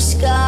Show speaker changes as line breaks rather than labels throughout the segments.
sky.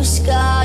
blue sky.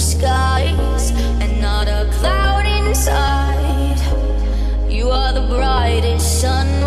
skies and not a cloud inside. You are the brightest sun.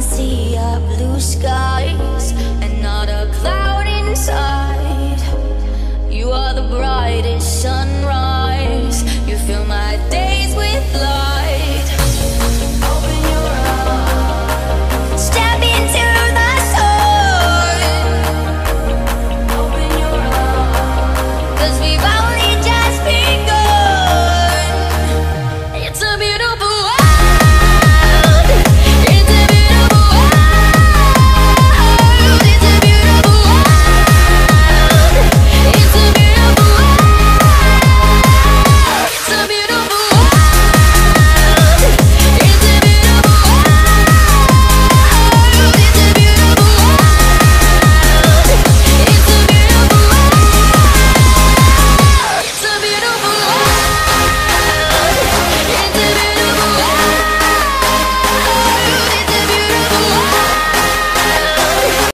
see blue skies and not a cloud inside. You are the brightest sun.